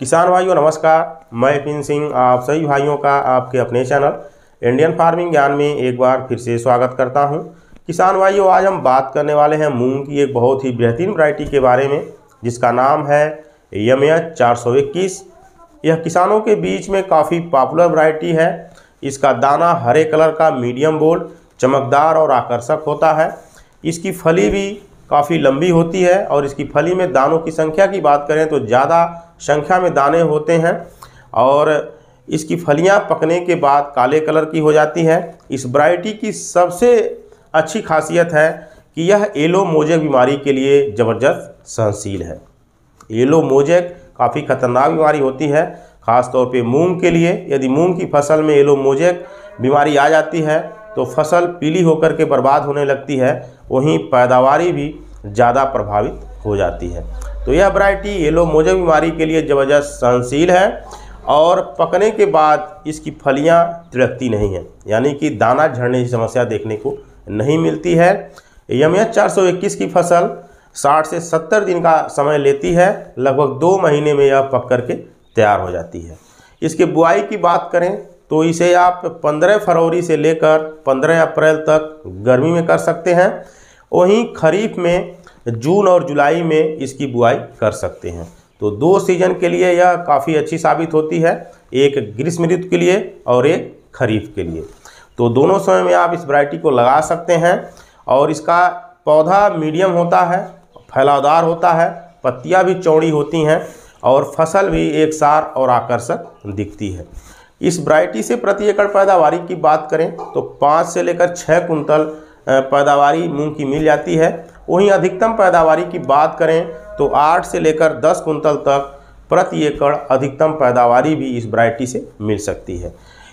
किसान भाइयों, नमस्कार। मैं पिन सिंह, आप सभी भाइयों का आपके अपने चैनल इंडियन फ़ार्मिंग ज्ञान में एक बार फिर से स्वागत करता हूँ। किसान भाइयों, आज हम बात करने वाले हैं मूंग की एक बहुत ही बेहतरीन वैरायटी के बारे में, जिसका नाम है यम एच चार सौ इक्कीस। यह किसानों के बीच में काफ़ी पॉपुलर वैरायटी है। इसका दाना हरे कलर का मीडियम बोल्ड चमकदार और आकर्षक होता है। इसकी फली भी काफ़ी लंबी होती है और इसकी फली में दानों की संख्या की बात करें तो ज़्यादा संख्या में दाने होते हैं और इसकी फलियाँ पकने के बाद काले कलर की हो जाती है। इस वैरायटी की सबसे अच्छी खासियत है कि यह एलो मोजेक बीमारी के लिए ज़बरदस्त सहनशील है। एलो मोजेक काफ़ी खतरनाक बीमारी होती है ख़ास तौर पे मूंग के लिए। यदि मूंग की फ़सल में एलो मोजेक बीमारी आ जाती है तो फ़सल पीली होकर के बर्बाद होने लगती है, वहीं पैदावारी भी ज़्यादा प्रभावित हो जाती है। तो यह वैरायटी येलो मोजा बीमारी के लिए ज़बरदस्त सहनशील है और पकने के बाद इसकी फलियाँ तिड़कती नहीं हैं, यानी कि दाना झड़ने की समस्या देखने को नहीं मिलती है। यम एच चार की फ़सल 60 से 70 दिन का समय लेती है, लगभग दो महीने में यह पक करके तैयार हो जाती है। इसके बुआई की बात करें तो इसे आप 15 फरवरी से लेकर 15 अप्रैल तक गर्मी में कर सकते हैं। वहीं खरीफ में जून और जुलाई में इसकी बुआई कर सकते हैं। तो दो सीज़न के लिए यह काफ़ी अच्छी साबित होती है, एक ग्रीष्म ऋतु के लिए और एक खरीफ के लिए। तो दोनों समय में आप इस वैरायटी को लगा सकते हैं और इसका पौधा मीडियम होता है, फैलावदार होता है, पत्तियाँ भी चौड़ी होती हैं और फ़सल भी एक सार और आकर्षक दिखती है। इस वैरायटी से प्रति एकड़ पैदावारी की बात करें तो पाँच से लेकर छः कुंतल पैदावारी मूंग की मिल जाती है वहीं अधिकतम पैदावारी की बात करें तो आठ से लेकर दस कुंतल तक प्रति एकड़ अधिकतम पैदावारी भी इस वैरायटी से मिल सकती है।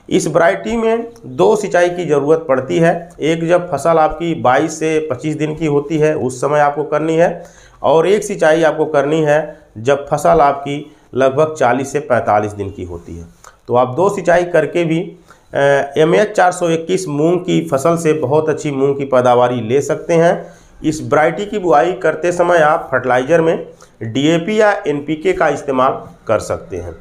इस वैरायटी में दो सिंचाई की ज़रूरत पड़ती है। एक जब फ़सल आपकी 22 से 25 दिन की होती है, उस समय आपको करनी है। और एक सिंचाई आपको करनी है जब फ़सल आपकी लगभग 40 से 45 दिन की होती है। तो आप दो सिंचाई करके भी एम एच मूँग की फ़सल से बहुत अच्छी मूँग की पैदावारी ले सकते हैं। इस वैरायटी की बुआई करते समय आप फर्टिलाइज़र में डीएपी या एनपीके का इस्तेमाल कर सकते हैं।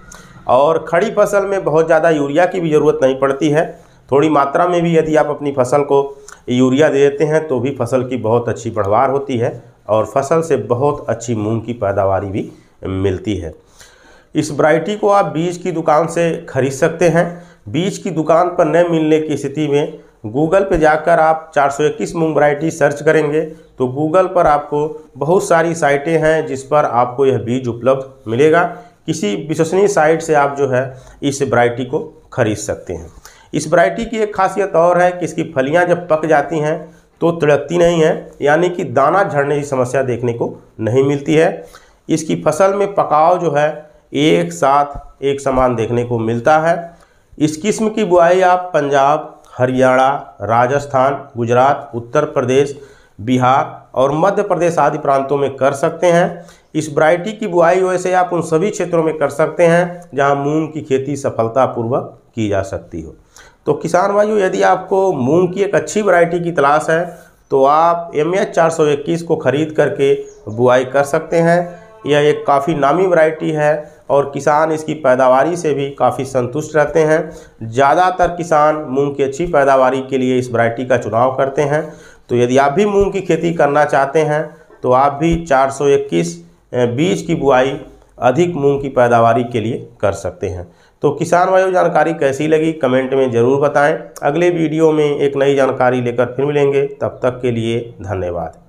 और खड़ी फ़सल में बहुत ज़्यादा यूरिया की भी ज़रूरत नहीं पड़ती है। थोड़ी मात्रा में भी यदि आप अपनी फ़सल को यूरिया दे देते हैं तो भी फ़सल की बहुत अच्छी बढ़वार होती है और फ़सल से बहुत अच्छी मूंग की पैदावार भी मिलती है। इस वैरायटी को आप बीज की दुकान से खरीद सकते हैं। बीज की दुकान पर न मिलने की स्थिति में गूगल पे जाकर आप 421 मूंग वैरायटी सर्च करेंगे तो गूगल पर आपको बहुत सारी साइटें हैं जिस पर आपको यह बीज उपलब्ध मिलेगा। किसी विश्वसनीय साइट से आप जो है इस वैरायटी को खरीद सकते हैं। इस वैरायटी की एक खासियत और है कि इसकी फलियाँ जब पक जाती हैं तो तिड़कती नहीं है, यानी कि दाना झड़ने की समस्या देखने को नहीं मिलती है। इसकी फ़सल में पकाव जो है, एक साथ एक समान देखने को मिलता है। इस किस्म की बुआई आप पंजाब हरियाणा, राजस्थान, गुजरात, उत्तर प्रदेश, बिहार और मध्य प्रदेश आदि प्रांतों में कर सकते हैं। इस वैरायटी की बुआई वैसे आप उन सभी क्षेत्रों में कर सकते हैं जहाँ मूंग की खेती सफलतापूर्वक की जा सकती हो। तो किसान भाइयों, यदि आपको मूंग की एक अच्छी वैरायटी की तलाश है तो आप एम एच चार सौ इक्कीस को ख़रीद करके बुआई कर सकते हैं। यह एक काफ़ी नामी वैरायटी है और किसान इसकी पैदावारी से भी काफ़ी संतुष्ट रहते हैं। ज़्यादातर किसान मूंग की अच्छी पैदावारी के लिए इस वैरायटी का चुनाव करते हैं। तो यदि आप भी मूंग की खेती करना चाहते हैं तो आप भी 421 बीज की बुआई अधिक मूंग की पैदावारी के लिए कर सकते हैं। तो किसान वायु जानकारी कैसी लगी? कमेंट में ज़रूर बताएँ। अगले वीडियो में एक नई जानकारी लेकर फिर मिलेंगे। तब तक के लिए धन्यवाद।